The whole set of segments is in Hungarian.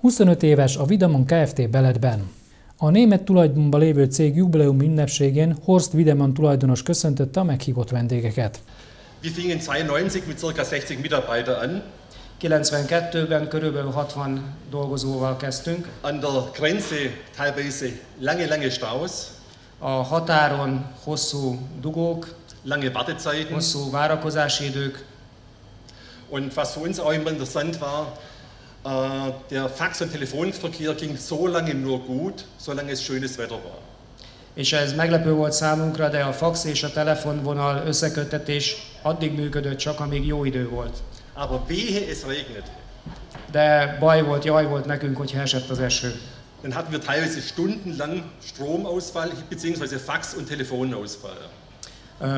25 éves a Vidamon Kft. Beledben. A német tulajdonban lévő cég jubileum ünnepségén Horst Wiedemann tulajdonos köszöntötte a meghívott vendégeket. Wir fingen 92 mit ca. 60 Mitarbeiter an. 92-ben körülbelül 60 dolgozóval kezdtünk. An der Grenze teilweise lange, lange Staus, A határon hosszú dugók, lange Wartezeiten. hosszú várakozási idők, Und was für uns auch immer interessant war, der Fax- und Telefonverkehr ging so lange nur gut, solange es schönes Wetter war. és ez meglepő volt számunkra, de a fax és a telefonvonal összeköttetés addig működött csak, amíg jó idő volt. Aber wehe, es regnet. De baj volt, jaj volt nekünk, hogyha esett az eső. Dann hatten wir teilweise stundenlang Stromausfall bzw. Fax- und Telefonausfall.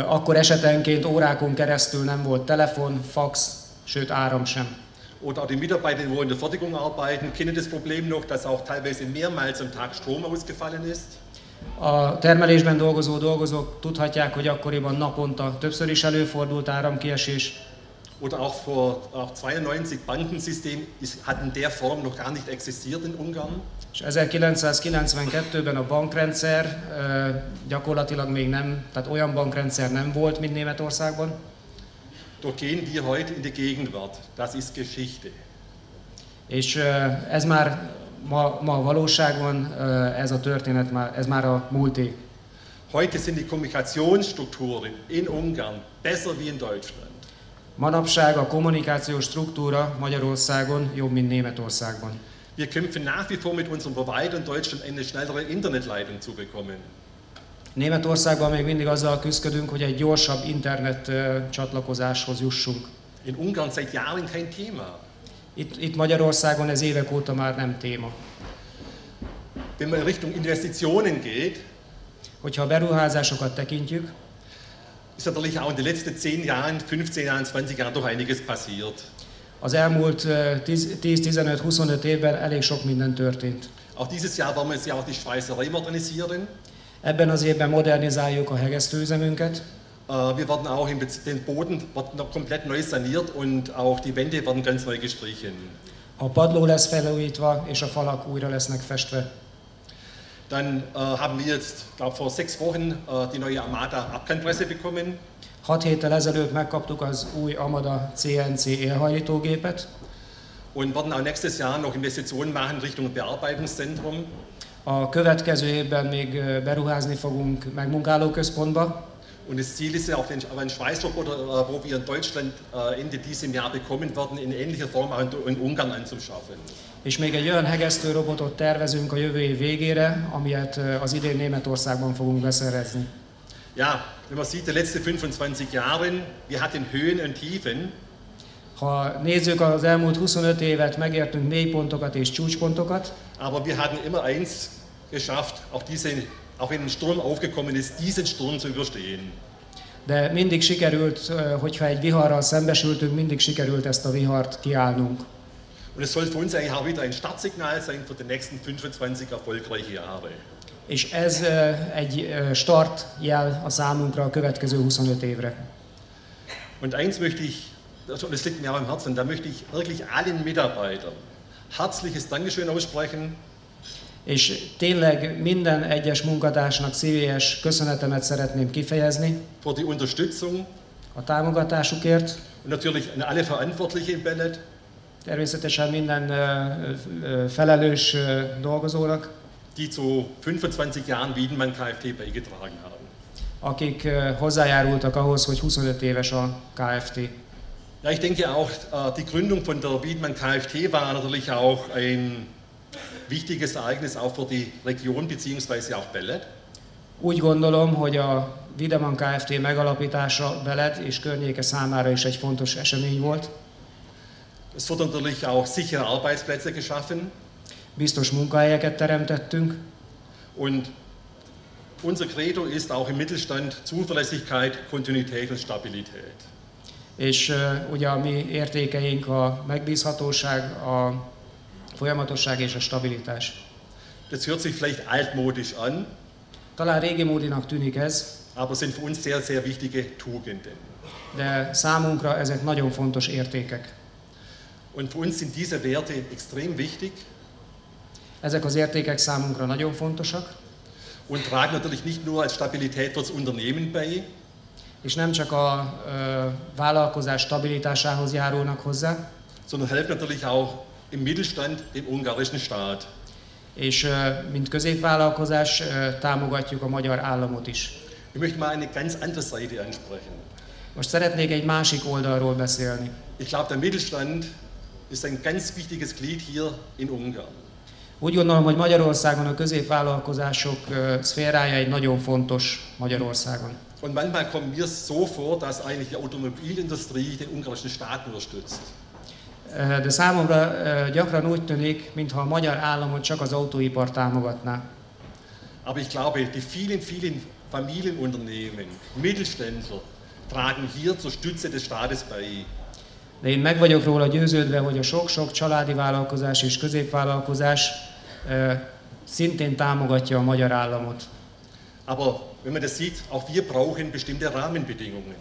Akkor esetenként órákon keresztül nem volt telefon, fax, sőt áram sem. Oder auch die Mitarbeiter, die in der Fertigung arbeiten, kennen das Problem noch, dass auch teilweise mehrmals am Tag Strom ausgefallen ist. A termelésben dolgozó dolgozók tudhatják, hogy akkoriban naponta többször is előfordult áramkiesés, Oder auch vor auch 92 Bankensystem ist, hat in der Form noch gar nicht existiert in Ungarn. és 1992-ben a bankrendszer gyakorlatilag még nem, tehát olyan bankrendszer nem volt, mint Németországban. Doch gehen wir heute in die Gegenwart. Das ist Geschichte. És ez már ma, ma valóságban, ez a történet, már, ez már a múlté. Heute sind die Kommunikationsstrukturen in Ungarn besser wie in Deutschland. Manapság a kommunikációs struktúra Magyarországon jobb, mint Németországban. Wir kämpfen nach wie vor mit unserem Provider in Deutschland eine schnellere Internetleitung zu bekommen. Németországban még mindig azzal küzdködünk, hogy egy gyorsabb internet csatlakozáshoz jussunk. In Ungarn seit Jahren kein Thema. Itt, itt Magyarországon ez évek óta már nem téma. Wenn man in Richtung Investitionen geht, Hogyha a beruházásokat tekintjük, ist natürlich auch in den letzten 10 Jahren, 15 Jahren, 20 Jahren doch einiges passiert. az elmúlt ö, 10 10-15-25 évben elég sok minden történt. Auch dieses Jahr wollen wir ja auch die Schweißerei modernisieren. Ebben az évben modernizáljuk a hegesztőüzemünket, Äh, Wir werden auch den Boden wird noch komplett neu saniert und auch die Wände werden ganz neu gestrichen. a padló lesz felújítva, és a falak újra lesznek festve. Dann äh, haben wir jetzt, glaube vor sechs Wochen äh, die neue Armada Abkantpresse bekommen. Hat héttel ezelőtt megkaptuk az új Amada CNC élhajlítógépet, und werden auch nächstes Jahr noch Investitionen machen Richtung Bearbeitungszentrum. A következő évben még beruházni fogunk megmunkálóközpontba, Und das Ziel ist ja auch auch einen Schweißroboter, wo wir in Deutschland äh, Ende diesem Jahr bekommen werden, in ähnlicher Form auch in, Ungarn anzuschaffen. és még egy olyan hegesztő robotot tervezünk a jövő év végére, amilyet az idén Németországban fogunk beszerezni. Ja, wenn man sieht, die letzten 25 Jahren, wir hatten Höhen und Tiefen. Ha nézzük az elmúlt 25 évet, megértünk mélypontokat és csúcspontokat, Aber wir hatten immer eins geschafft, auch, diese, auch wenn ein Sturm aufgekommen ist, diesen Sturm zu überstehen. de mindig sikerült, hogyha egy viharral szembesültünk, mindig sikerült ezt a vihart kiállnunk. Und es soll für uns eigentlich auch wieder ein Startsignal sein für die nächsten 25 erfolgreiche Jahre. És ez egy startjel a számunkra a következő 25 évre. Und eins möchte ich, und das liegt mir auch im Herzen, da möchte ich wirklich allen Mitarbeitern herzliches Dankeschön aussprechen. És tényleg minden egyes munkatársnak szívélyes köszönetemet szeretném kifejezni für die Unterstützung a támogatásukért, und natürlich an alle Verantwortlichen in Bellet, természetesen minden ö, felelős ö, dolgozónak, die zu 25 Jahren Wiedenmann KFT beigetragen haben. akik ö, hozzájárultak ahhoz, hogy 25 éves a KFT. Ja, ich denke auch, äh, die Gründung von der Wiedenmann KFT war natürlich auch ein wichtiges Ereignis auch für die Region bzw. auch Bellet. Úgy gondolom, hogy a Videman Kft. megalapítása Beled és környéke számára is egy fontos esemény volt. Es wurden natürlich auch sichere Arbeitsplätze geschaffen Biztos munkahelyeket teremtettünk, und unser Credo ist auch im Mittelstand Zuverlässigkeit, Kontinuität und Stabilität. És ugye a mi értékeink a megbízhatóság, a folyamatosság és a stabilitás. Das hört sich vielleicht altmodisch an, Talán régi módinak tűnik ez, aber sind für uns sehr, sehr wichtige Tugenden. de számunkra ezek nagyon fontos értékek. Und für uns sind diese Werte extrem wichtig. Ezek az értékek számunkra nagyon fontosak, und tragen natürlich nicht nur als Stabilität fürs Unternehmen bei, és nem csak a ö, vállalkozás stabilitásához járulnak hozzá, sondern helfen natürlich auch im Mittelstand dem ungarischen Staat. és ö, mint középvállalkozás ö, támogatjuk a magyar államot is. Ich möchte mal eine ganz andere Seite ansprechen. Most szeretnék egy másik oldalról beszélni. Ich glaube, der Mittelstand ist ein ganz wichtiges Glied hier in Ungarn. Úgy gondolom, hogy Magyarországon a középvállalkozások szférája egy nagyon fontos Magyarországon. Und manchmal kommt mir so vor, dass eigentlich die Automobilindustrie den ungarischen Staat unterstützt. De számomra gyakran úgy tűnik, mintha a magyar államot csak az autóipar támogatná. Aber ich glaube, die vielen, vielen Familienunternehmen, Mittelständler tragen hier zur Stütze des Staates bei. De én meg vagyok róla győződve, hogy a sok-sok családi vállalkozás és középvállalkozás szintén támogatja a magyar államot. Aber wenn man das sieht, auch wir brauchen bestimmte Rahmenbedingungen.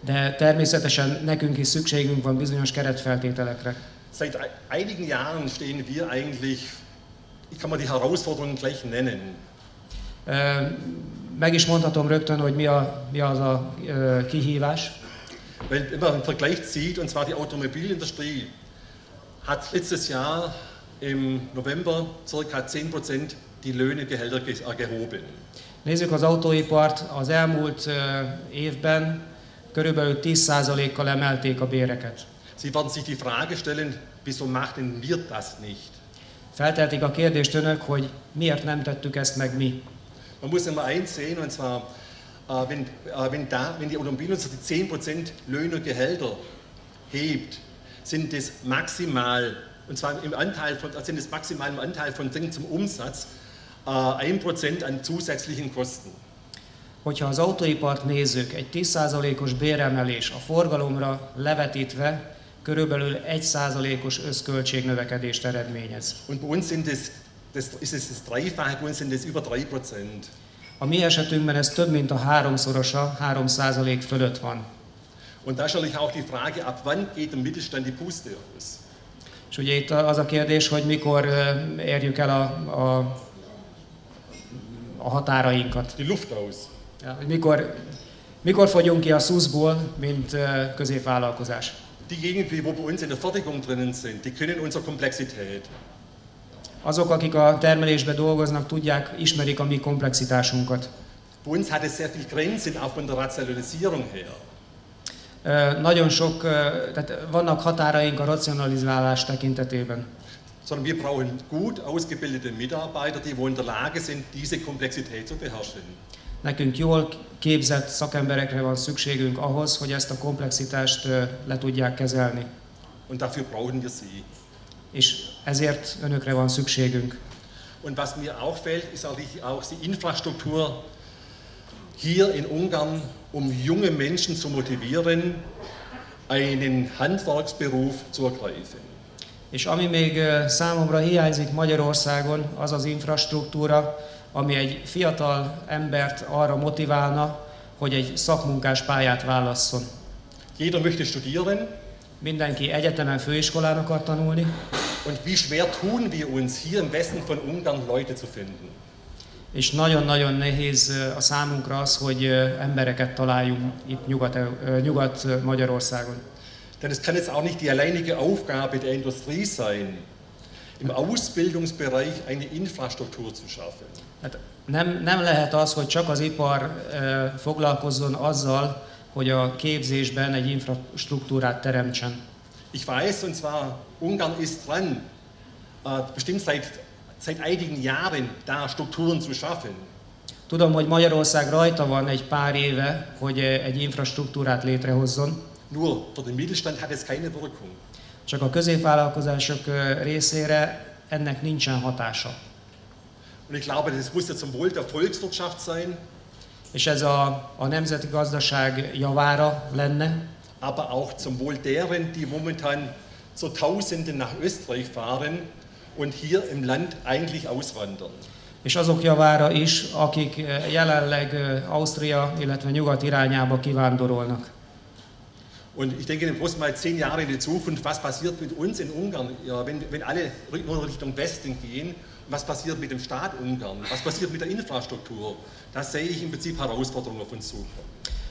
De természetesen nekünk is szükségünk van bizonyos keretfeltételekre. Seit ei- einigen Jahren stehen wir eigentlich, ich kann mal die Herausforderungen gleich nennen. Meg is mondhatom rögtön, hogy mi, a, mi az a kihívás. Weil wenn man einen Vergleich zieht, und zwar die Automobilindustrie hat letztes Jahr im November ca. 10% die Löhne, Gehälter ge- gehoben. Nézzük az autóipart, az elmúlt évben körülbelül 10%-kal emelték a béreket. Sie werden sich die Frage stellen, wieso machen wir das nicht? Felteltik a kérdést önök, hogy miért nem tettük ezt meg mi. Man muss immer eins sehen, und zwar, äh, wenn, äh, wenn, da, wenn die Automobilindustrie 10% Löhne und Gehälter hebt, sind das maximal, und zwar im Anteil von, sind das maximal im Anteil von Dingen zum Umsatz, 1% an zusätzlichen Kosten. Hogyha az autóipart nézzük, egy 10%-os béremelés a forgalomra levetítve körülbelül 1%-os összköltségnövekedést eredményez. Und bei uns sind das, das ist es das Dreifache, bei uns sind das über 3%. A mi esetünkben ez több mint a háromszorosa, 3% fölött van. Und da ist natürlich auch die Frage, ab wann geht dem Mittelstand die Puste aus? És ugye itt az a kérdés, hogy mikor érjük el a, a, a határainkat. Die Luft aus. Ja, hogy mikor, mikor fogyunk ki a szuszból, mint középvállalkozás. Diejenigen, die wo bei uns in der Fertigung drinnen sind, die können unsere Komplexität. Azok, akik a termelésben dolgoznak, tudják, ismerik a mi komplexitásunkat. Bei uns hat es sehr viel Grenzen, auch von der Rationalisierung her. Nagyon sok, tehát vannak határaink a racionalizálás tekintetében. Sondern wir brauchen gut ausgebildete Mitarbeiter, die wo in der Lage sind, diese Komplexität zu beherrschen. Nekünk jól képzett szakemberekre van szükségünk ahhoz, hogy ezt a komplexitást le tudják kezelni. Und dafür brauchen wir sie. És ezért önökre van szükségünk. Und was mir auch fehlt, ist auch die Infrastruktur hier in Ungarn, um junge Menschen zu motivieren, einen Handwerksberuf zu ergreifen. És ami még számomra hiányzik Magyarországon, az az infrastruktúra, ami egy fiatal embert arra motiválna, hogy egy szakmunkás pályát válasszon. Jeder möchte studieren Mindenki egyetemen, főiskolán akar tanulni, und wie schwer tun wir uns hier im Westen von Ungarn Leute zu finden. és nagyon-nagyon nehéz a számunkra az, hogy embereket találjunk itt Nyugat, ö, Nyugat-Magyarországon. Denn es kann jetzt auch nicht die alleinige Aufgabe der Industrie sein, im Ausbildungsbereich eine Infrastruktur zu schaffen. Hát nem, nem lehet az, hogy csak az ipar ö, foglalkozzon azzal, hogy a képzésben egy infrastruktúrát teremtsen. Ich weiß, und zwar Ungarn ist dran, äh, bestimmt seit, seit einigen Jahren da Strukturen zu schaffen. Tudom, hogy Magyarország rajta van egy pár éve, hogy egy infrastruktúrát létrehozzon, Nur für den Mittelstand hat es keine Wirkung. csak a középvállalkozások részére ennek nincsen hatása. Und ich glaube, das muss ja zum Wohl der Volkswirtschaft sein, És ez a, a nemzeti gazdaság javára lenne, aber auch zum Wohl deren, die momentan zu Tausenden nach Österreich fahren und hier im Land eigentlich auswandern. és azok javára is, akik jelenleg Ausztria, illetve nyugat irányába kivándorolnak. Und ich denke, bloß mal zehn Jahre in die Zukunft, was passiert mit uns in Ungarn, wenn, wenn alle nur Richtung Westen gehen, was passiert mit dem Staat Ungarn, was passiert mit der Infrastruktur, da sehe ich im Prinzip Herausforderungen auf uns zu.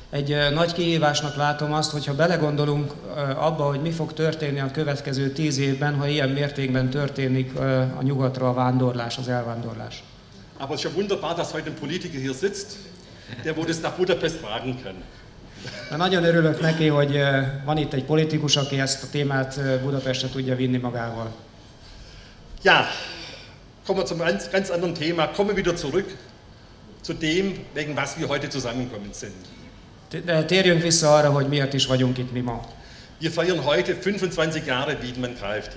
Egy nagy kihívásnak látom azt, hogyha belegondolunk abba, hogy mi fog történni a következő tíz évben, ha ilyen mértékben történik a nyugatra a vándorlás, az elvándorlás. Aber es ist ja wunderbar, dass heute ein Politiker hier sitzt, der wo das nach Budapest tragen kann. De nagyon örülök neki, hogy van itt egy politikus, aki ezt a témát Budapestre tudja vinni magával. Ja, kommen wir zum ganz, ganz anderen Thema. Kommen wir wieder zurück zu dem, wegen was wir heute zusammengekommen sind. Térjünk vissza arra, hogy miért is vagyunk itt mi ma. Wir feiern heute 25 Jahre Wiedmann KFT.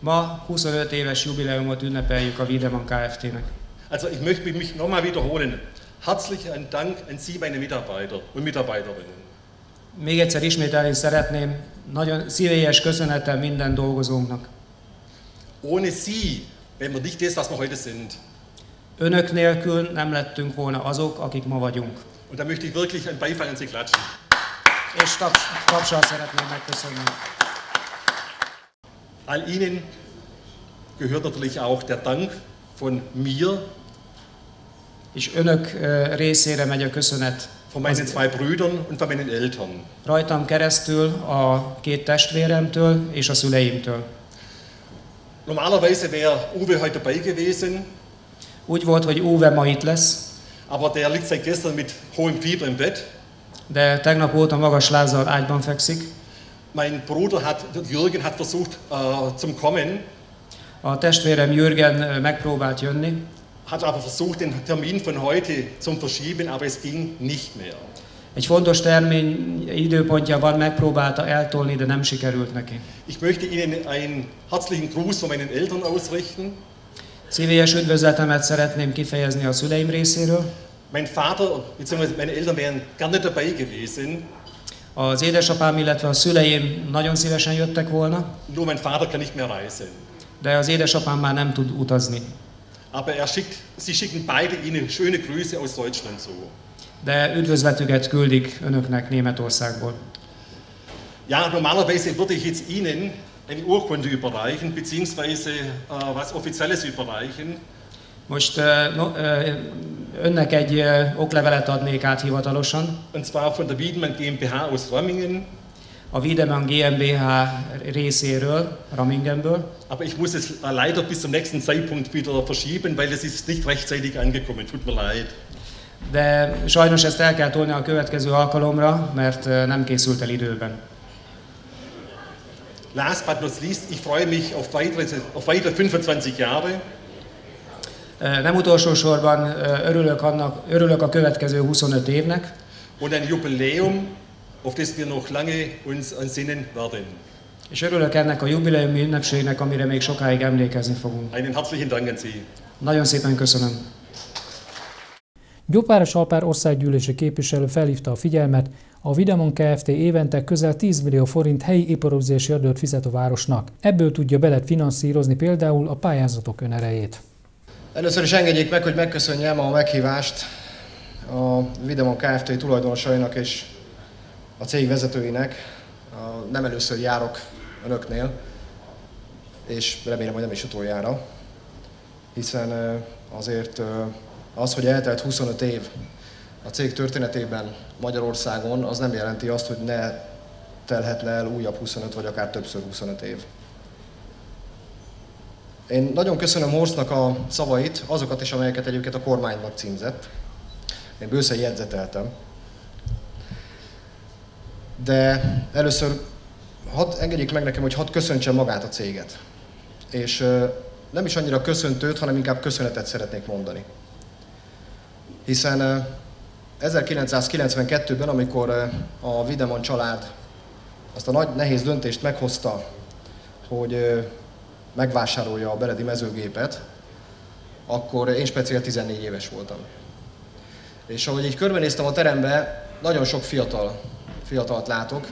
Ma 25 éves jubileumot ünnepeljük a Wiedemann Kft-nek. Also ich möchte mich nochmal wiederholen. Herzlichen Dank an Sie, meine Mitarbeiter und Mitarbeiterinnen. Még egyszer ismételni szeretném, nagyon szívélyes köszönettel minden dolgozónknak. Ohne Sie wären wir nicht das, was wir heute sind. Önök nélkül nem lettünk volna azok, akik ma vagyunk. Und da möchte ich wirklich einen Beifall an Sie klatschen. És taps, tapsal szeretném megköszönni. All Ihnen gehört natürlich auch der Dank von mir, És önök részére megy a köszönet von meinen zwei Brüdern und von meinen Eltern. rajtam keresztül a két testvéremtől és a szüleimtől. Normalerweise wäre Uwe heute dabei gewesen, Úgy volt, hogy Uwe ma itt lesz, aber der liegt seit gestern mit hohem Fieber im Bett. de tegnap óta magas lázzal ágyban fekszik. Mein Bruder hat, Jürgen hat versucht äh, zum Kommen, A testvérem Jürgen megpróbált jönni, hat aber versucht, den Termin von heute zum verschieben, aber es ging nicht mehr. Egy fontos termény időpontja van, megpróbálta eltolni, de nem sikerült neki. Ich möchte Ihnen einen herzlichen Gruß von meinen Eltern ausrichten. Szívélyes üdvözletemet szeretném kifejezni a szüleim részéről. Mein Vater bzw. meine Eltern wären gerne dabei gewesen, Az édesapám, illetve a szüleim nagyon szívesen jöttek volna, nur mein Vater kann nicht mehr reisen. de az édesapám már nem tud utazni. Aber er schickt, Sie schicken beide Ihnen schöne Grüße aus Deutschland zu. De üdvözletüket küldik önöknek Németországból. Ja, normalerweise würde ich jetzt Ihnen eine Urkunde überreichen, beziehungsweise äh, was Offizielles überreichen. Most ö, no, ö, önnek egy ö, oklevelet adnék át hivatalosan. Und zwar von der Wiedmann GmbH aus Römmingen. A Wiedemann GmbH részéről, Ramingenből, Aber ich muss es leider bis zum nächsten Zeitpunkt wieder verschieben, weil es ist nicht rechtzeitig angekommen. Tut mir leid. de sajnos ezt el kell tolni a következő alkalomra, mert ö, nem készült el időben. Last but not least, ich freue mich auf weitere, auf weitere 25 Jahre. Ö, Nem utolsó sorban ö, örülök, annak, örülök a következő 25 évnek, und ein Jubiläum, auf das wir noch lange uns ansinnen werden. és örülök ennek a jubileumi ünnepségnek, amire még sokáig emlékezni fogunk. Einen herzlichen Dank an Sie. Nagyon szépen köszönöm. Gyopáros Alpár országgyűlési képviselő felhívta a figyelmet, a Vidamon Kft. évente közel 10 millió forint helyi iparozési adót fizet a városnak. Ebből tudja belet finanszírozni például a pályázatok önerejét. Először is engedjék meg, hogy megköszönjem a meghívást a Videmon Kft. tulajdonosainak és a cég vezetőinek. Nem először járok önöknél, és remélem, hogy nem is utoljára, hiszen azért az, hogy eltelt 25 év a cég történetében Magyarországon, az nem jelenti azt, hogy ne telhetne el újabb 25 vagy akár többször 25 év. Én nagyon köszönöm Horstnak a szavait, azokat is, amelyeket egyébként a kormánynak címzett. Én bőszen jegyzeteltem. De először hadd engedjék meg nekem, hogy hadd köszöntsem magát a céget. És nem is annyira köszöntőt, hanem inkább köszönetet szeretnék mondani. Hiszen ö, 1992-ben, amikor a Videman család azt a nagy nehéz döntést meghozta, hogy megvásárolja a beledi mezőgépet, akkor én speciál 14 éves voltam. És ahogy így körbenéztem a terembe, nagyon sok fiatal, fiatalt látok,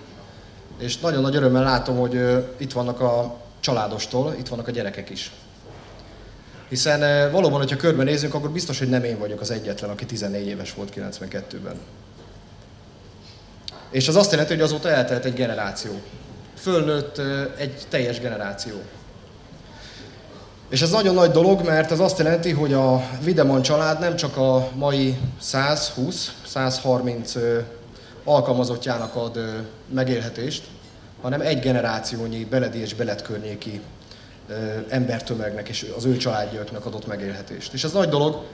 és nagyon nagy örömmel látom, hogy itt vannak a családostól, itt vannak a gyerekek is. Hiszen valóban, hogyha körbenézünk, akkor biztos, hogy nem én vagyok az egyetlen, aki 14 éves volt 92-ben. És az azt jelenti, hogy azóta eltelt egy generáció. Fölnőtt egy teljes generáció. És ez nagyon nagy dolog, mert ez azt jelenti, hogy a Videman család nem csak a mai 120-130 alkalmazottjának ad megélhetést, hanem egy generációnyi beledi és beletkörnyéki embertömegnek és az ő családjuknak adott megélhetést. És ez nagy dolog,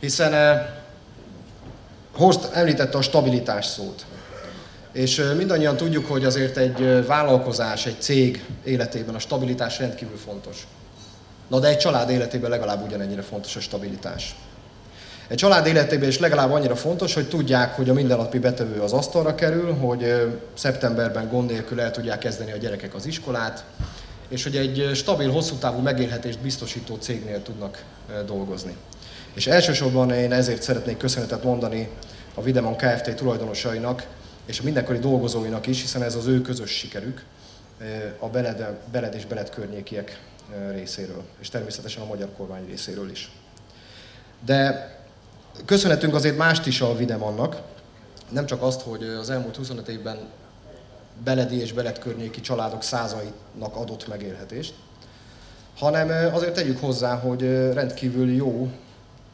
hiszen Horst említette a stabilitás szót. És mindannyian tudjuk, hogy azért egy vállalkozás, egy cég életében a stabilitás rendkívül fontos. Na de egy család életében legalább ugyanennyire fontos a stabilitás. Egy család életében is legalább annyira fontos, hogy tudják, hogy a mindennapi betevő az asztalra kerül, hogy szeptemberben gond nélkül el tudják kezdeni a gyerekek az iskolát, és hogy egy stabil, hosszú távú megélhetést biztosító cégnél tudnak dolgozni. És elsősorban én ezért szeretnék köszönetet mondani a Videman Kft. tulajdonosainak és a mindenkori dolgozóinak is, hiszen ez az ő közös sikerük a Beled, Beled és Beled környékiek részéről, és természetesen a magyar kormány részéről is. De köszönhetünk azért mást is a Videmannak, nem csak azt, hogy az elmúlt 25 évben beledi és beledkörnyéki családok százainak adott megélhetést, hanem azért tegyük hozzá, hogy rendkívül jó,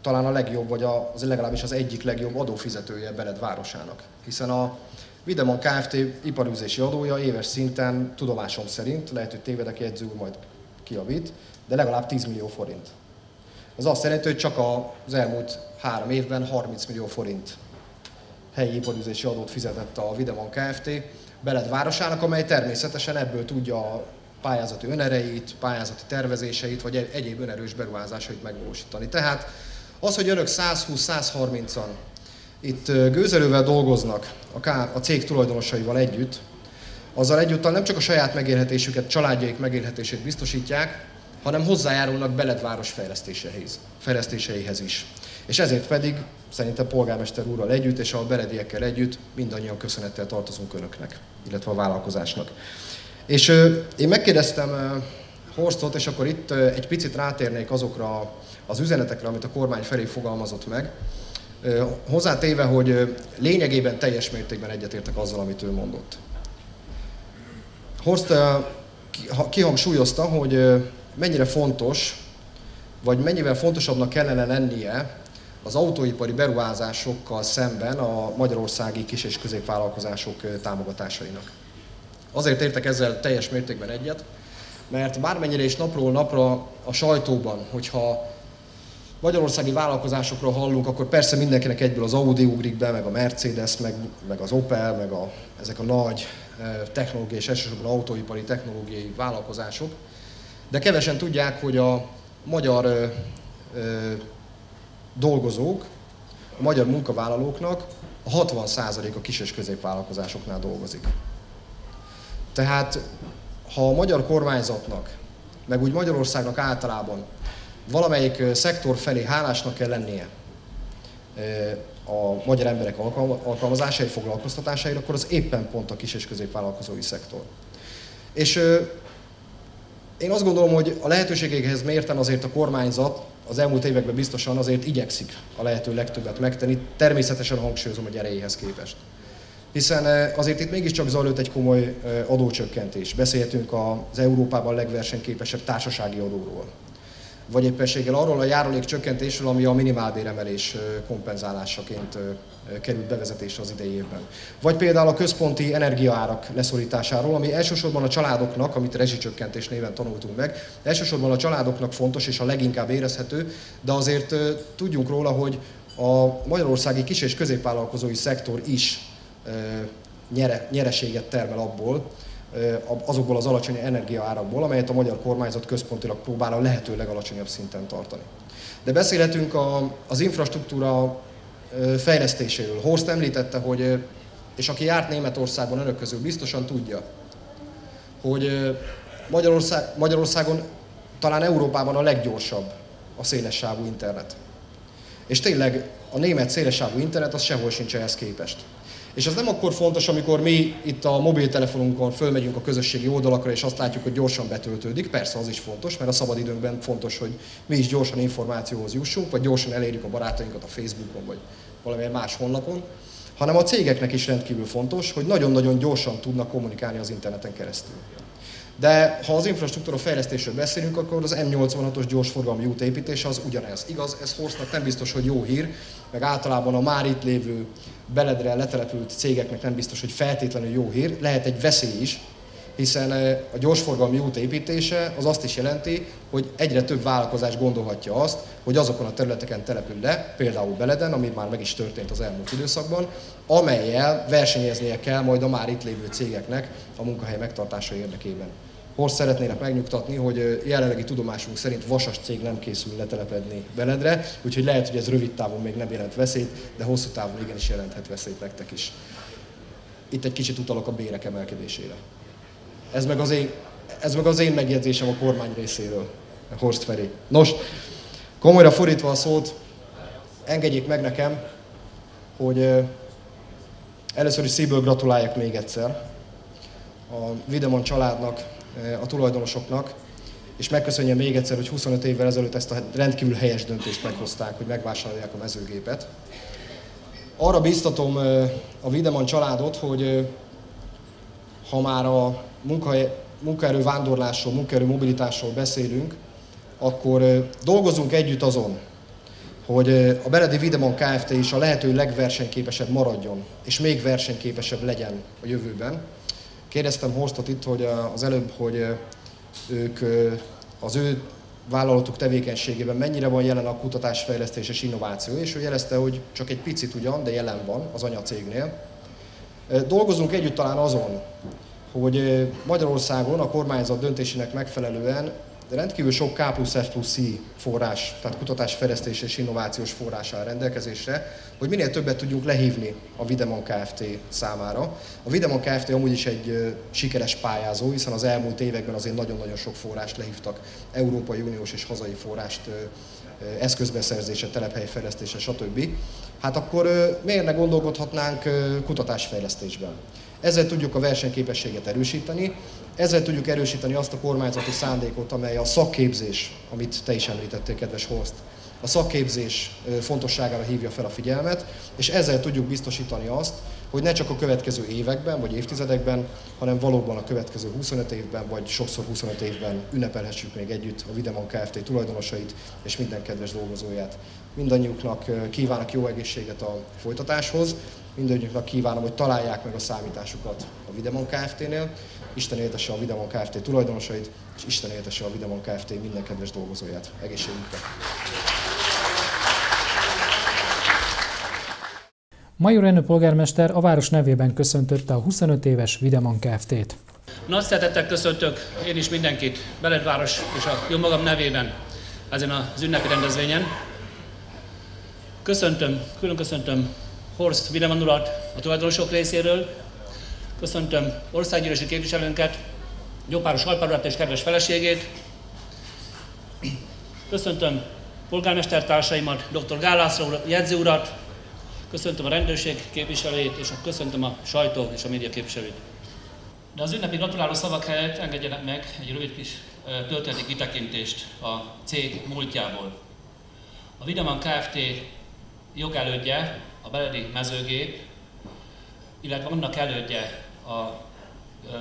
talán a legjobb, vagy az legalábbis az egyik legjobb adófizetője Beled városának. Hiszen a Videman Kft. iparűzési adója éves szinten, tudomásom szerint, lehet, hogy tévedek, jegyző úr majd kiavít, de legalább 10 millió forint. Az azt jelenti, hogy csak az elmúlt három évben 30 millió forint helyi iparűzési adót fizetett a Videman Kft. Beled városának, amely természetesen ebből tudja a pályázati önerejét, pályázati tervezéseit, vagy egyéb önerős beruházásait megvalósítani. Tehát az, hogy önök 120-130-an itt gőzerővel dolgoznak a cég tulajdonosaival együtt, azzal egyúttal nem csak a saját megélhetésüket, családjaik megélhetését biztosítják, hanem hozzájárulnak Beledváros fejlesztéseihez, fejlesztéseihez is. És ezért pedig szerintem polgármester úrral együtt és a belediekkel együtt mindannyian köszönettel tartozunk önöknek, illetve a vállalkozásnak. És én megkérdeztem Horstot, és akkor itt egy picit rátérnék azokra az üzenetekre, amit a kormány felé fogalmazott meg, hozzátéve, hogy lényegében teljes mértékben egyetértek azzal, amit ő mondott. Horst kihangsúlyozta, hogy mennyire fontos, vagy mennyivel fontosabbnak kellene lennie az autóipari beruházásokkal szemben a magyarországi kis- és középvállalkozások támogatásainak. Azért értek ezzel teljes mértékben egyet, mert bármennyire is napról napra a sajtóban, hogyha magyarországi vállalkozásokról hallunk, akkor persze mindenkinek egyből az Audi ugrik be, meg a Mercedes, meg, meg az Opel, meg a, ezek a nagy technológiai és elsősorban autóipari technológiai vállalkozások. De kevesen tudják, hogy a magyar ö, ö, dolgozók, a magyar munkavállalóknak a 60% a kis és középvállalkozásoknál dolgozik. Tehát ha a magyar kormányzatnak, meg úgy Magyarországnak általában valamelyik szektor felé hálásnak kell lennie a magyar emberek alkalmazásai, foglalkoztatásaira, akkor az éppen pont a kis és középvállalkozói szektor. És én azt gondolom, hogy a lehetőségekhez mérten azért a kormányzat az elmúlt években biztosan azért igyekszik a lehető legtöbbet megtenni, természetesen hangsúlyozom a erejéhez képest. Hiszen azért itt mégiscsak zajlott egy komoly adócsökkentés. Beszélhetünk az Európában legversenyképesebb társasági adóról vagy éppenséggel arról a járulék csökkentésről, ami a minimálbéremelés kompenzálásaként került bevezetésre az idei évben. Vagy például a központi energiaárak leszorításáról, ami elsősorban a családoknak, amit rezsicsökkentés néven tanultunk meg, elsősorban a családoknak fontos és a leginkább érezhető, de azért tudjunk róla, hogy a magyarországi kis- és középvállalkozói szektor is nyere, nyereséget termel abból, azokból az alacsony energiaárakból, amelyet a magyar kormányzat központilag próbál a lehető legalacsonyabb szinten tartani. De beszélhetünk a, az infrastruktúra fejlesztéséről. Horst említette, hogy, és aki járt Németországban önök közül biztosan tudja, hogy Magyarország, Magyarországon talán Európában a leggyorsabb a szélessávú internet. És tényleg a német szélessávú internet az sehol sincs ehhez képest. És az nem akkor fontos, amikor mi itt a mobiltelefonunkon fölmegyünk a közösségi oldalakra, és azt látjuk, hogy gyorsan betöltődik. Persze az is fontos, mert a szabadidőnkben fontos, hogy mi is gyorsan információhoz jussunk, vagy gyorsan elérjük a barátainkat a Facebookon, vagy valamilyen más honlapon hanem a cégeknek is rendkívül fontos, hogy nagyon-nagyon gyorsan tudnak kommunikálni az interneten keresztül. De ha az infrastruktúra fejlesztésről beszélünk, akkor az M86-os gyorsforgalmi útépítés az ugyanez. Igaz, ez Horstnak nem biztos, hogy jó hír, meg általában a már itt lévő beledre letelepült cégeknek nem biztos, hogy feltétlenül jó hír, lehet egy veszély is, hiszen eh, a gyorsforgalmi út építése az azt is jelenti, hogy egyre több vállalkozás gondolhatja azt, hogy azokon a területeken települ le, például Beleden, ami már meg is történt az elmúlt időszakban, amelyel versenyeznie kell majd a már itt lévő cégeknek a munkahely megtartása érdekében. Horst szeretnének megnyugtatni, hogy jelenlegi tudomásunk szerint vasas cég nem készül letelepedni Beledre, úgyhogy lehet, hogy ez rövid távon még nem jelent veszélyt, de hosszú távon igenis jelenthet veszélyt nektek is. Itt egy kicsit utalok a bérek emelkedésére. Ez meg az én, ez meg az én megjegyzésem a kormány részéről, Horst felé. Nos, komolyra fordítva a szót, engedjék meg nekem, hogy először is szívből gratuláljak még egyszer a Videmon családnak, a tulajdonosoknak, és megköszönjem még egyszer, hogy 25 évvel ezelőtt ezt a rendkívül helyes döntést meghozták, hogy megvásárolják a mezőgépet. Arra biztatom a Videman családot, hogy ha már a munkaerő vándorlásról, munkaerő mobilitásról beszélünk, akkor dolgozunk együtt azon, hogy a Beredi Videmon Kft. is a lehető legversenyképesebb maradjon, és még versenyképesebb legyen a jövőben. Kérdeztem Horstot itt, hogy az előbb, hogy ők az ő vállalatuk tevékenységében mennyire van jelen a kutatás, fejlesztés és innováció, és ő jelezte, hogy csak egy picit ugyan, de jelen van az anyacégnél. Dolgozunk együtt talán azon, hogy Magyarországon a kormányzat döntésének megfelelően rendkívül sok K plusz F plusz I forrás, tehát kutatás, fejlesztés és innovációs forrás áll rendelkezésre, hogy minél többet tudjunk lehívni a Videmon Kft. számára. A Videmon Kft. amúgy is egy sikeres pályázó, hiszen az elmúlt években azért nagyon-nagyon sok forrást lehívtak, Európai Uniós és hazai forrást eszközbeszerzése, telephelyfejlesztése, stb. Hát akkor miért ne gondolkodhatnánk kutatásfejlesztésben? Ezzel tudjuk a versenyképességet erősíteni, ezzel tudjuk erősíteni azt a kormányzati szándékot, amely a szakképzés, amit te is említettél, kedves Horst, a szakképzés fontosságára hívja fel a figyelmet, és ezzel tudjuk biztosítani azt, hogy ne csak a következő években vagy évtizedekben, hanem valóban a következő 25 évben, vagy sokszor 25 évben ünnepelhessük még együtt a Videmon Kft. tulajdonosait és minden kedves dolgozóját. Mindannyiuknak kívánok jó egészséget a folytatáshoz, mindannyiuknak kívánom, hogy találják meg a számításukat a Videmon Kft-nél, Isten éltesse a Videmon Kft. tulajdonosait, és Isten éltesse a Videmon Kft. minden kedves dolgozóját. Egészségükre! Major Ennő polgármester a város nevében köszöntötte a 25 éves Videman Kft-t. Nagy szeretettel köszöntök én is mindenkit, Beledváros és a jó magam nevében ezen az ünnepi rendezvényen. Köszöntöm, külön köszöntöm Horst Videman urat a tulajdonosok részéről, köszöntöm országgyűlési képviselőnket, Gyopáros Alparat és kedves feleségét, köszöntöm polgármestertársaimat, dr. Gálászló jegyző urat, köszöntöm a rendőrség képviselőjét, és köszöntöm a sajtó és a média képviselőjét. De az ünnepi gratuláló szavak helyett engedjenek meg egy rövid kis történeti kitekintést a cég múltjából. A Videman Kft. jogelődje, a Beledi mezőgép, illetve annak elődje a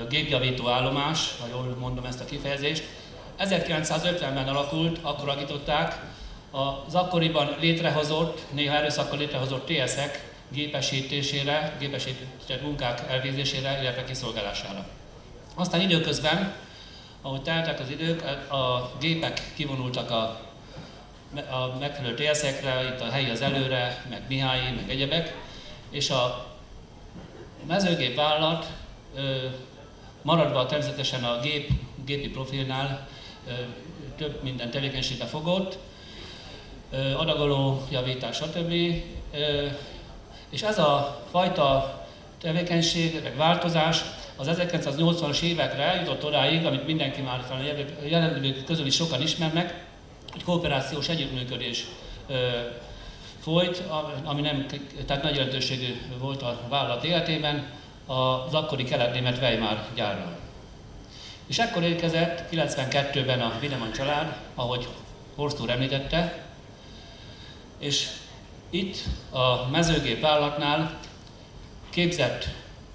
gépjavító állomás, ha jól mondom ezt a kifejezést, 1950-ben alakult, akkor agították az akkoriban létrehozott, néha erőszakkal létrehozott TSZ-ek gépesítésére, gépesített munkák elvégzésére, illetve kiszolgálására. Aztán időközben, ahogy teltek az idők, a gépek kivonultak a, a megfelelő TSZ-ekre, itt a helyi az előre, meg Mihályi, meg egyebek, és a mezőgép vállalat maradva természetesen a gép, gépi profilnál több minden tevékenységbe fogott, adagoló javítás, stb. És ez a fajta tevékenység, meg változás az 1980-as évekre eljutott odáig, amit mindenki már a jelenlők közül is sokan ismernek, hogy kooperációs együttműködés folyt, ami nem, tehát nagy jelentőségű volt a vállalat életében, az akkori kelet-német Weimar gyárra. És ekkor érkezett 92-ben a Winemann család, ahogy Horst úr említette, és itt a mezőgép vállalatnál képzett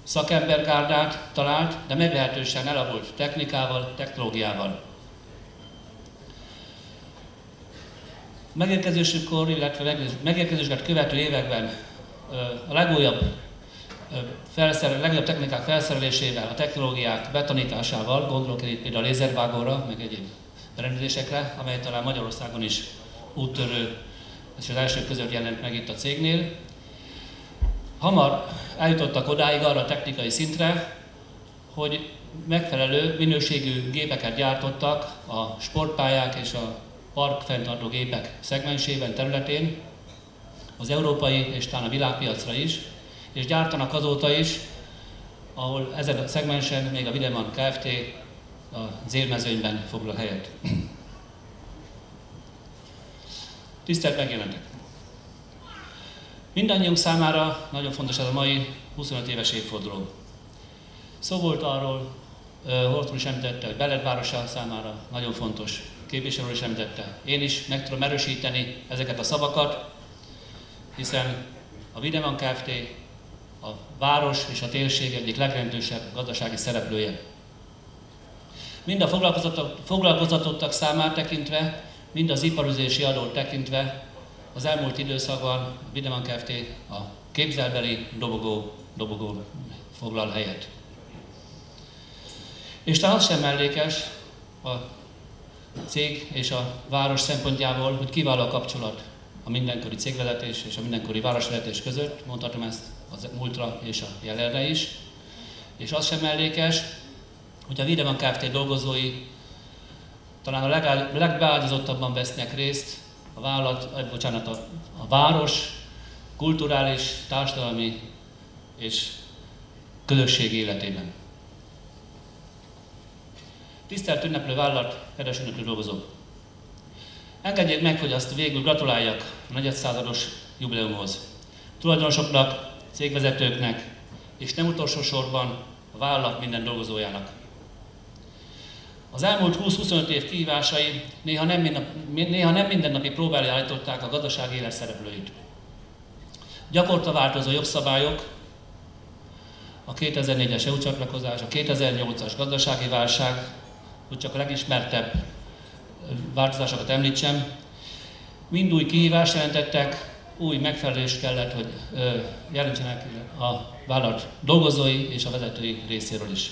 szakembergárdát talált, de meglehetősen elavult technikával, technológiával. Megérkezésükkor, illetve megérkezésüket követő években a legújabb, felszerel, legjobb technikák felszerelésével, a technológiák betanításával, gondolok itt például a lézervágóra, meg egyéb rendezésekre, amely talán Magyarországon is úttörő, és az első között jelent meg itt a cégnél. Hamar eljutottak odáig arra a technikai szintre, hogy megfelelő minőségű gépeket gyártottak a sportpályák és a park fenntartó gépek szegmensében, területén, az európai és talán a világpiacra is, és gyártanak azóta is, ahol ezen a szegmensen még a Videman Kft. a zérmezőnyben foglal helyet. Tisztelt megjelentek! Mindannyiunk számára nagyon fontos ez a mai 25 éves évforduló. Szó volt arról, Horton is említette, hogy Beledvárosa számára nagyon fontos, képviselő is említette. Én is meg tudom erősíteni ezeket a szavakat, hiszen a Videman Kft. a város és a térség egyik legjelentősebb gazdasági szereplője. Mind a foglalkoztatottak számát tekintve, mind az iparüzési adót tekintve az elmúlt időszakban a Videman Kft. a képzelbeli dobogó, dobogó foglal helyet. És talán az sem mellékes a cég és a város szempontjából, hogy kiváló a kapcsolat a mindenkori cégvezetés és a mindenkori városvezetés között, mondhatom ezt az múltra és a jelenre is. És az sem mellékes, hogy a Videman Kft. dolgozói talán a legbeáldozottabban vesznek részt a vállalat, eh, bocsánat, a, a város kulturális, társadalmi és közösség életében. Tisztelt ünneplő vállalat, kedves ünneplő dolgozók! Engedjék meg, hogy azt végül gratuláljak a negyedszázados jubileumhoz. Tulajdonosoknak, cégvezetőknek, és nem utolsó sorban a vállalat minden dolgozójának. Az elmúlt 20-25 év kihívásai néha nem, minden, néha nem mindennapi próbára állították a gazdasági élet szereplőit. Gyakorta változó jogszabályok, a 2004-es EU csatlakozás, a 2008-as gazdasági válság, hogy csak a legismertebb változásokat említsem, mind új kihívást jelentettek, új megfelelést kellett, hogy jelentsenek a vállalat dolgozói és a vezetői részéről is.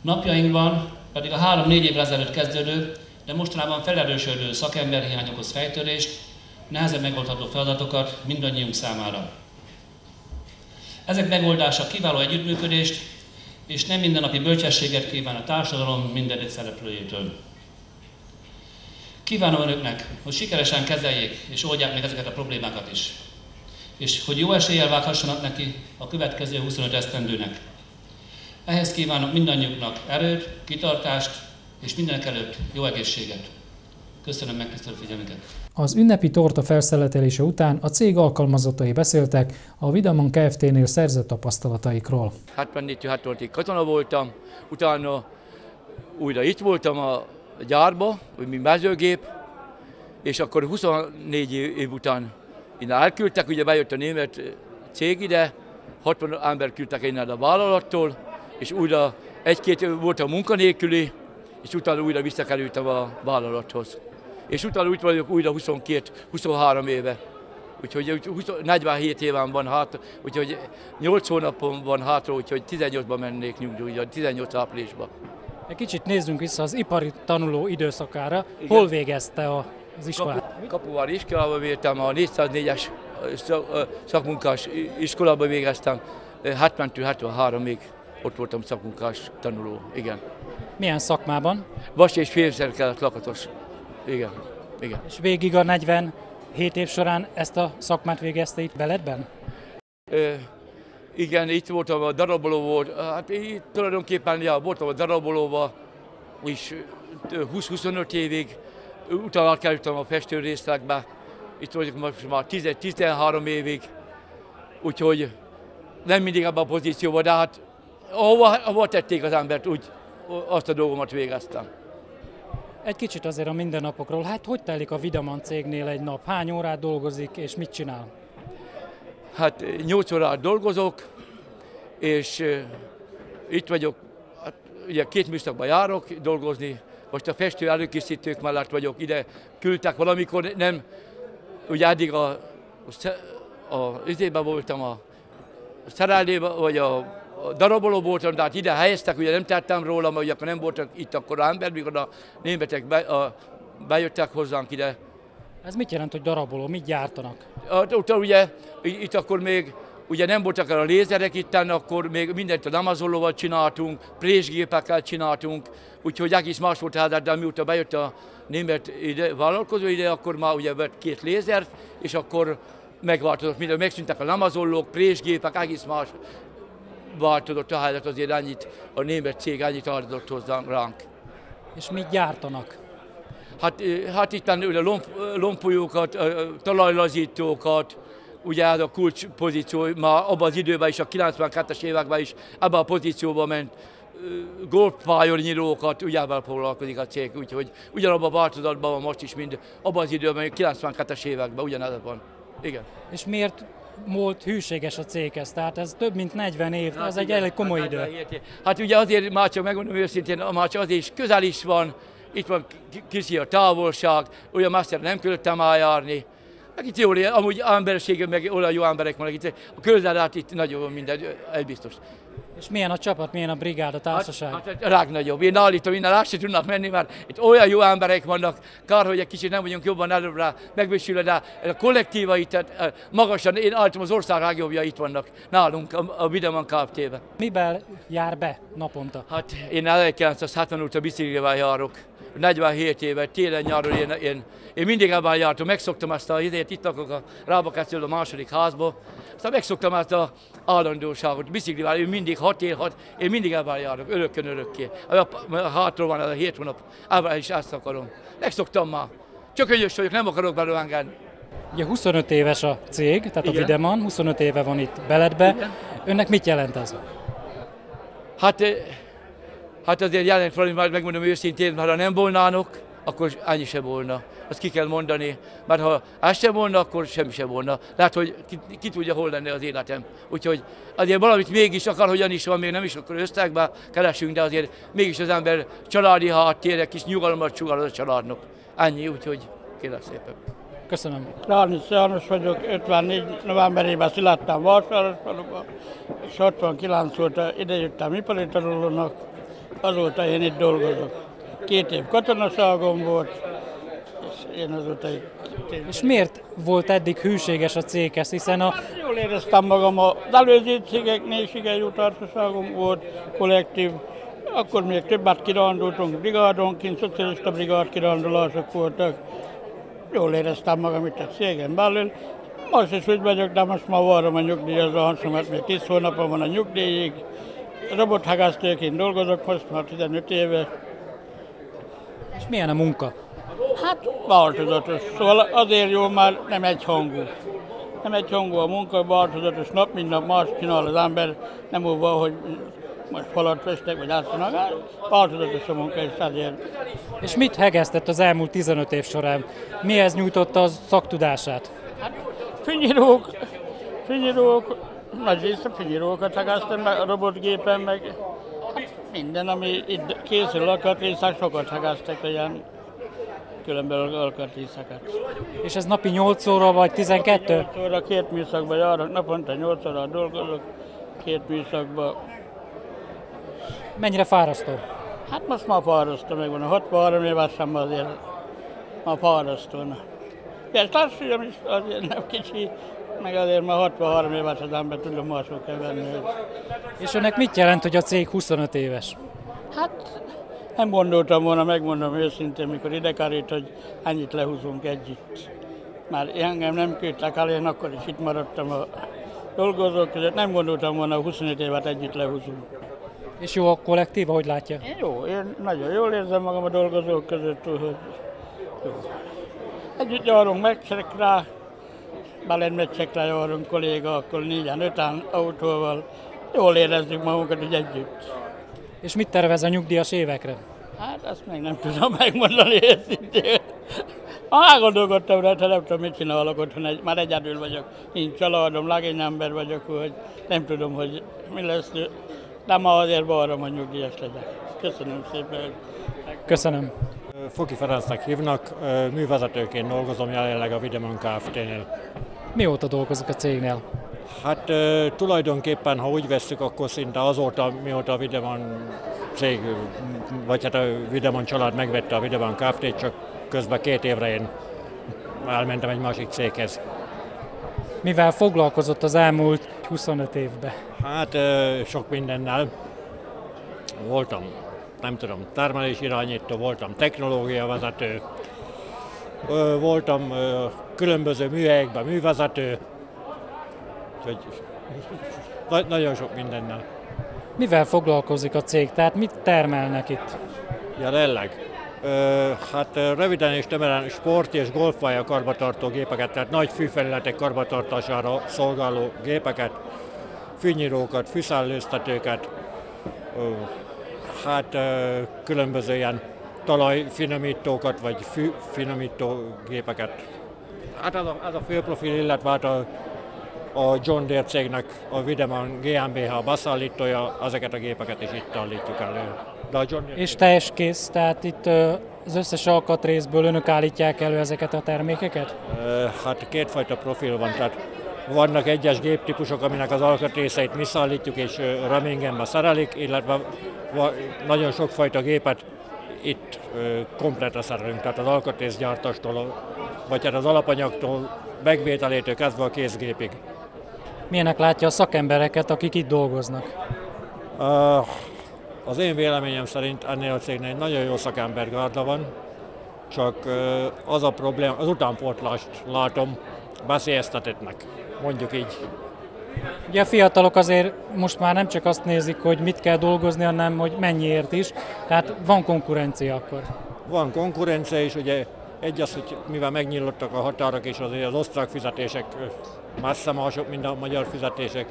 Napjainkban pedig a három-négy évvel ezelőtt kezdődő, de mostanában felerősödő szakemberhiány okoz fejtörést, nehezen megoldható feladatokat mindannyiunk számára. Ezek megoldása kiváló együttműködést és nem mindennapi bölcsességet kíván a társadalom minden szereplőjétől. Kívánom önöknek, hogy sikeresen kezeljék és oldják meg ezeket a problémákat is, és hogy jó eséllyel vághassanak neki a következő 25 esztendőnek. Ehhez kívánok mindannyiuknak erőt, kitartást és mindenek előtt jó egészséget. Köszönöm megtisztelő figyelmüket! Az ünnepi torta felszeletelése után a cég alkalmazottai beszéltek a Vidaman Kft-nél szerzett tapasztalataikról. 74-76-ig katona voltam, utána újra itt voltam a gyárba, mint mezőgép, és akkor 24 év után innen elküldtek, ugye bejött a német cég ide, 60 ember küldtek innen a vállalattól, és újra egy-két volt a munkanélküli, és utána újra visszakerültem a vállalathoz. És utána úgy vagyok újra 22-23 éve. Úgyhogy 47 éven van hátra, úgyhogy 8 hónapon van hátra, úgyhogy 18-ban mennék nyugdíjra, 18 áprilisban. Egy kicsit nézzünk vissza az ipari tanuló időszakára. Igen. Hol végezte az iskolát? Kapu, Kapuvar iskolába végeztem, a 404-es szakmunkás iskolába végeztem, 70-73-ig ott voltam szakmunkás tanuló, igen. Milyen szakmában? Vas és kellett lakatos. Igen, igen. És végig a 47 év során ezt a szakmát végezte itt Beledben? Ö, igen, itt voltam a daraboló volt, hát itt tulajdonképpen ja, voltam a darabolóba is 20-25 évig, utána kerültem a festőrészlegbe, itt vagyok most már 10-13 évig, úgyhogy nem mindig abban a pozícióban, de hát ahova, ahova tették az embert, úgy azt a dolgomat végeztem. Egy kicsit azért a mindennapokról. Hát hogy telik a Vidaman cégnél egy nap? Hány órát dolgozik és mit csinál? Hát 8 órát dolgozok, és itt vagyok, hát ugye két műszakban járok dolgozni, most a festő előkészítők mellett vagyok, ide küldtek valamikor, nem, ugye eddig a, a, a voltam, a szereldében, vagy a, a daraboló voltam, tehát ide helyeztek, ugye nem tettem róla, mert ugye akkor nem voltak itt akkor ember, mikor a németek be, a, bejöttek hozzánk ide. Ez mit jelent, hogy daraboló? Mit gyártanak? Ott ugye, itt akkor még ugye nem voltak el a lézerek itt, akkor még mindent a namazolóval csináltunk, présgépekkel csináltunk, úgyhogy egész más volt hát, de mióta bejött a német ide, vállalkozó ide, akkor már ugye vett két lézert, és akkor megváltozott, minden, megszűntek a namazollók, présgépek, egész más változott a helyzet, azért annyit, a német cég annyit adott hozzánk ránk. És mit gyártanak? Hát, hát itt a lomp, lompolyokat, talajlazítókat, ugye ez a kulcs pozíció, ma abban az időben is, a 92-es években is ebben a pozícióban ment golfpályon nyírókat, ugye ebben foglalkozik a cég, úgyhogy ugyanabban a változatban van most is, mint abban az időben, 92-es években ugyanez van. Igen. És miért volt hűséges a céghez, tehát ez több mint 40 év, hát ez egy elég komoly hát idő. Hát ugye azért már csak megmondom őszintén, már csak azért is közel is van, itt van kicsi a távolság, olyan messze nem kellett járni, meg itt jól él, amúgy emberség, meg olyan jó emberek vannak itt. A közelát itt nagyon minden, egy biztos. És milyen a csapat, milyen a brigád, a társaság? Hát, hát a legnagyobb. Én állítom, innen át se tudnak menni, mert itt olyan jó emberek vannak, kár, hogy egy kicsit nem vagyunk jobban előbbre megbősülve, de a kollektíva itt eh, magasan, én állítom, az ország legjobbja itt vannak nálunk, a, a Videman Kft-ben. Miben jár be naponta? Hát én 1970 óta biciklivel járok. 47 éve, télen, nyáron én, én, én mindig ebben jártam, megszoktam ezt a idét, itt lakok a Rábakácról a második házba, aztán megszoktam ezt a állandóságot, biciklivel, én mindig hat év, hat, én mindig ebben járok, örökkön örökké. Hátról van ez a hét hónap, ebben is ezt akarom. Megszoktam már. Csak önyös vagyok, nem akarok engedni. Ugye 25 éves a cég, tehát Igen. a Videman, 25 éve van itt Beledbe. Igen. Önnek mit jelent ez? Hát Hát azért jelent valami, már megmondom őszintén, ha nem volnának, akkor annyi sem volna. Azt ki kell mondani. Mert ha ez sem volna, akkor semmi sem volna. Lehet, hogy ki, ki tudja, hol lenne az életem. Úgyhogy azért valamit mégis akar, hogyan is van, még nem is akkor összegbe keresünk, de azért mégis az ember családi háttérek kis nyugalmat sugal a családnak. Ennyi, úgyhogy kérlek szépen. Köszönöm. Rárnic János vagyok, 54 novemberében születtem Varsárosfaluban, és 69 óta idejöttem ipari tanulónak, azóta én itt dolgozok. Két év katonaságom volt, és én azóta itt és miért volt eddig hűséges a céghez, hiszen a... Jól éreztem magam, az előző cégeknél is igen jó társaságom volt, kollektív, akkor még többet kirándultunk brigádonként, szocialista brigád kirándulások voltak. Jól éreztem magam itt a cégen belül. Most is úgy vagyok, de most már várom a nyugdíjazásomat, még 10 hónapon van a nyugdíjig robothagasztőként dolgozok most már 15 éve. És milyen a munka? Hát változatos, szóval azért jó, már nem egy hangú. Nem egy hangú a munka, változatos nap, mint nap más csinál az ember, nem úgy van, hogy most falat festek, vagy átszanak, változatos a munka, és azért. És mit hegesztett az elmúlt 15 év során? Mihez nyújtotta a szaktudását? Hát, fűnyírók, fűnyírók, nagy része figyelőket hagáztam, meg a robotgépen, meg minden, ami itt készül alkatrészek, sokat hagáztak olyan különböző alkatrészeket. És ez napi 8 óra vagy 12? 8 óra, két műszakban járok, naponta 8 óra dolgozok, két műszakban. Mennyire fárasztó? Hát most már fárasztó, meg van a 63 éves sem azért már fárasztó. És társadalom is azért nem kicsi, meg azért már 63 éves az ember tudom mások kell venni. És önnek mit jelent, hogy a cég 25 éves? Hát nem gondoltam volna, megmondom őszintén, mikor ide került, hogy ennyit lehúzunk együtt. Már engem nem küldtek el, én akkor is itt maradtam a dolgozók között, nem gondoltam volna, 25 évet együtt lehúzunk. És jó a kollektíva, hogy látja? Én jó, én nagyon jól érzem magam a dolgozók között, hogy jó. Együtt járunk meg rá, Balenmecsekre járunk kolléga, akkor négyen, öten autóval. Jól érezzük magunkat hogy együtt. És mit tervez a nyugdíjas évekre? Hát azt meg nem tudom megmondani őszintén. Elgondolkodtam rá, nem tudom, mit csinálok otthon, egy, már egyedül vagyok. Nincs családom, legény ember vagyok, hogy nem tudom, hogy mi lesz. De ma azért várom, hogy nyugdíjas legyek. Köszönöm szépen. Köszönöm. Foki Ferencnek hívnak, művezetőként dolgozom jelenleg a Videman Kft-nél. Mióta dolgozik a cégnél? Hát tulajdonképpen, ha úgy vesszük, akkor szinte azóta, mióta a Videman cég, vagy hát a Videman család megvette a Videman Kft-t, csak közben két évre én elmentem egy másik céghez. Mivel foglalkozott az elmúlt 25 évben? Hát sok mindennel. Voltam, nem tudom, termelés irányító, voltam technológiavezető, voltam különböző műhelyekben művezető, úgyhogy nagyon sok mindennel. Mivel foglalkozik a cég, tehát mit termelnek itt? Jelenleg? hát röviden és tömören sport és golfpálya karbatartó gépeket, tehát nagy fűfelületek karbatartására szolgáló gépeket, fűnyírókat, fűszállőztetőket, hát különböző ilyen talajfinomítókat vagy fűfinomító gépeket. Hát az a, az a fő profil, illetve hát a, a John Deere cégnek a Videman GmbH beszállítója, ezeket a gépeket is itt állítjuk elő. De a John Deere és teljes kész, tehát itt az összes alkatrészből önök állítják elő ezeket a termékeket? Hát kétfajta profil van, tehát vannak egyes géptípusok, aminek az alkatrészeit mi szállítjuk és Reménygenbe szerelik, illetve nagyon sokfajta gépet itt kompletre szerelünk, tehát az alkatrészgyártástól, vagy hát az alapanyagtól, megvételétől kezdve a kézgépig. Milyenek látja a szakembereket, akik itt dolgoznak? Az én véleményem szerint ennél a cégnél egy nagyon jó szakembergárda van, csak az a probléma, az utánpótlást látom veszélyeztetetnek, mondjuk így. Ugye a fiatalok azért most már nem csak azt nézik, hogy mit kell dolgozni, hanem hogy mennyiért is, tehát van konkurencia akkor. Van konkurencia, és ugye egy az, hogy mivel megnyílottak a határok, és azért az osztrák fizetések messze mások, mint a magyar fizetések,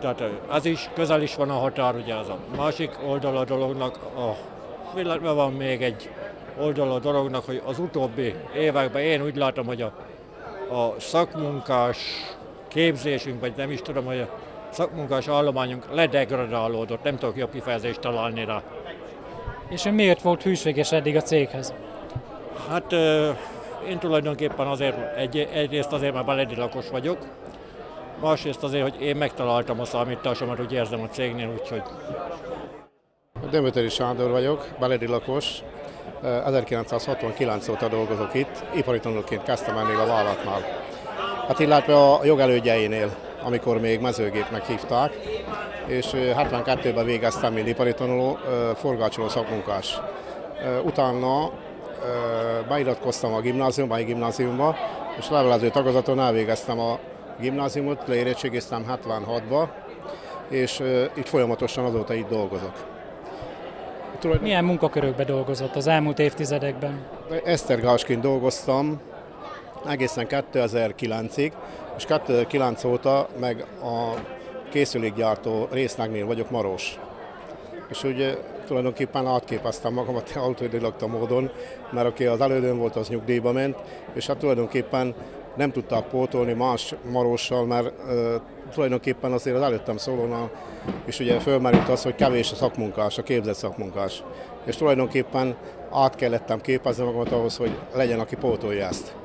tehát az is, közel is van a határ, ugye az a másik oldal a dolognak, a, illetve van még egy oldal a dolognak, hogy az utóbbi években én úgy látom, hogy a, a szakmunkás képzésünk, vagy nem is tudom, hogy a szakmunkás állományunk ledegradálódott, nem tudok jobb kifejezést találni rá. És ön miért volt hűséges eddig a céghez? Hát én tulajdonképpen azért, egy, egyrészt azért, mert beledi lakos vagyok, másrészt azért, hogy én megtaláltam a számításomat, úgy érzem a cégnél, úgyhogy... Demeteri Sándor vagyok, beledi lakos. 1969 óta dolgozok itt, ipari tanulóként kezdtem ennél a vállalatnál. Hát illetve a jogelődjeinél, amikor még mezőgépnek hívták, és 72-ben végeztem, mint ipari tanuló, forgácsoló szakmunkás. Utána beiratkoztam a gimnáziumba, a gimnáziumba, és levelező tagozaton elvégeztem a gimnáziumot, leérettségiztem 76-ba, és itt folyamatosan azóta itt dolgozok. Milyen munkakörökben dolgozott az elmúlt évtizedekben? Esztergásként dolgoztam egészen 2009-ig, és 2009 óta meg a készülékgyártó részlegnél vagyok Maros. És ugye tulajdonképpen átképeztem magamat autodidakta módon, mert aki az elődön volt, az nyugdíjba ment, és hát tulajdonképpen nem tudták pótolni más marossal, mert uh, tulajdonképpen azért az előttem szólónál és ugye fölmerült az, hogy kevés a szakmunkás, a képzett szakmunkás. És tulajdonképpen át kellettem képezni magamat ahhoz, hogy legyen, aki pótolja ezt.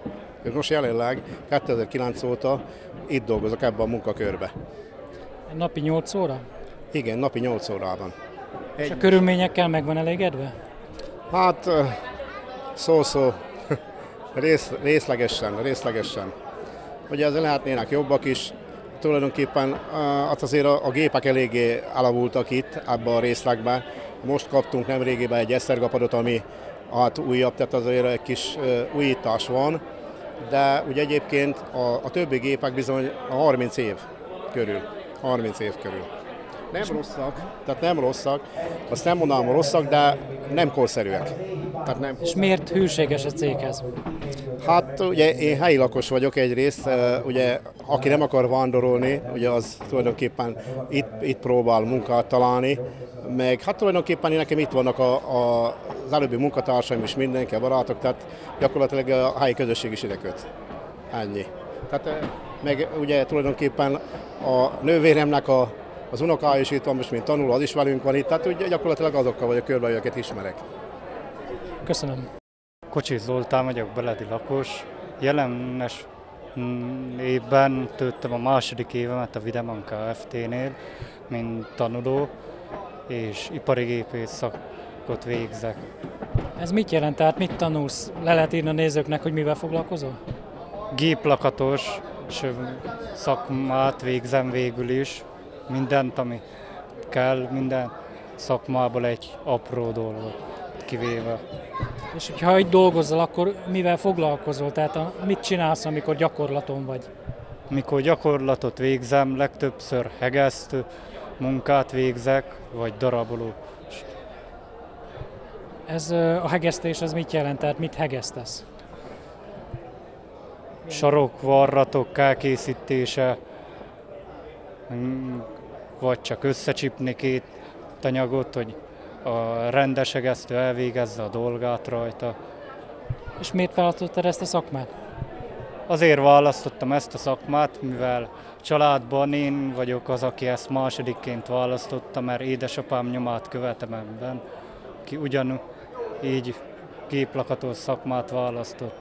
És most jelenleg 2009 óta itt dolgozok ebben a munkakörbe. Napi 8 óra? Igen, napi 8 órában. Egy... És a körülményekkel meg van elégedve? Hát szó-szó, rész, részlegesen, részlegesen. Ugye ezzel lehetnének jobbak is, tulajdonképpen hát azért a, a gépek eléggé elavultak itt ebbe a részlegbe. Most kaptunk nemrégiben egy esztergapadot, ami hát újabb, tehát azért egy kis újítás van, de ugye egyébként a, a többi gépek bizony a 30 év körül, 30 év körül. Nem rosszak, tehát nem rosszak, azt nem mondanám rosszak, de nem korszerűek. Tehát nem. És miért hűséges a céghez? Hát ugye én helyi lakos vagyok egyrészt, ugye aki nem akar vándorolni, ugye az tulajdonképpen itt, itt próbál munkát találni, meg hát tulajdonképpen nekem itt vannak a, a, az előbbi munkatársaim is mindenki, a barátok, tehát gyakorlatilag a helyi közösség is ide köt. Ennyi. Tehát meg ugye tulajdonképpen a nővéremnek a, az unokája is itt van most, mint tanul, az is velünk van itt, tehát ugye gyakorlatilag azokkal vagyok körbe, akiket ismerek. Köszönöm. Kocsis Zoltán vagyok, beledi lakos. Jelenes évben töltöttem a második évemet a Videman Kft-nél, mint tanuló, és ipari gépész szakot végzek. Ez mit jelent? Tehát mit tanulsz? Le lehet írni a nézőknek, hogy mivel foglalkozol? Géplakatos szakmát végzem végül is. Mindent, ami kell, minden szakmából egy apró dolgot kivéve. És hogyha itt dolgozol, akkor mivel foglalkozol? Tehát a, mit csinálsz, amikor gyakorlaton vagy? Mikor gyakorlatot végzem, legtöbbször hegesztő munkát végzek, vagy daraboló. Ez a hegesztés, az mit jelent? Tehát mit hegesztesz? Sarokvarratok elkészítése, vagy csak összecsipni két tanyagot, hogy a rendesegesztő elvégezze a dolgát rajta. És miért választottad ezt a szakmát? Azért választottam ezt a szakmát, mivel családban én vagyok az, aki ezt másodikként választotta, mert édesapám nyomát követem ebben, ki ugyan így géplakatos szakmát választott.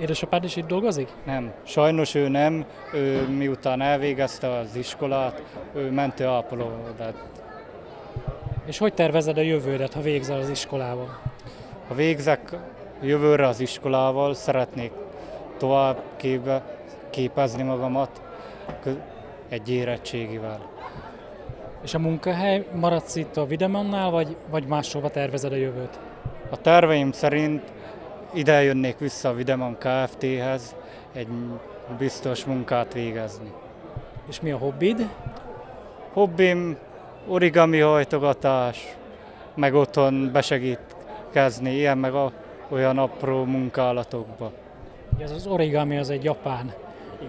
Édesapád is itt dolgozik? Nem, sajnos ő nem, ő miután elvégezte az iskolát, ő mentőápoló lett és hogy tervezed a jövődet, ha végzel az iskolával? Ha végzek jövőre az iskolával, szeretnék tovább képbe, képezni magamat egy érettségivel. És a munkahely maradsz itt a Videmannál, vagy, vagy máshova tervezed a jövőt? A terveim szerint ide jönnék vissza a Videman Kft-hez egy biztos munkát végezni. És mi a hobbid? Hobbim origami hajtogatás, meg otthon besegítkezni, ilyen meg a, olyan apró munkálatokba. Ez az origami az egy japán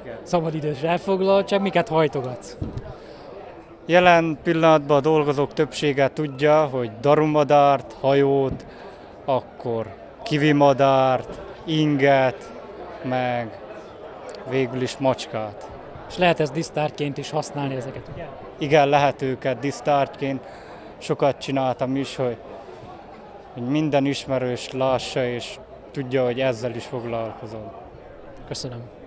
Igen. szabadidős elfoglaltság, miket hajtogatsz? Jelen pillanatban a dolgozók többsége tudja, hogy darumadárt, hajót, akkor kivimadárt, inget, meg végül is macskát. És lehet ez disztárként is használni ezeket, ugye? Igen, lehet őket disztártként. Sokat csináltam is, hogy, hogy minden ismerős lássa és tudja, hogy ezzel is foglalkozom. Köszönöm.